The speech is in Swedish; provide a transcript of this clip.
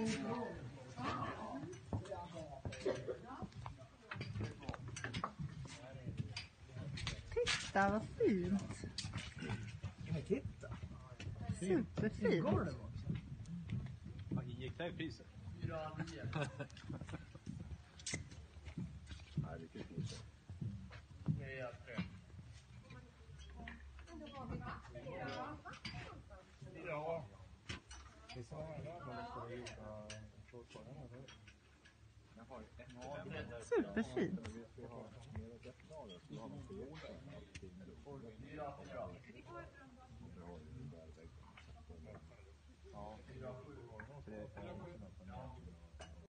Titta vad fint. Men titta. Superfint. Gick det i priset? 4,9. Vi sa här att man skulle. Superfint. Vi har ju där väggen. Ja.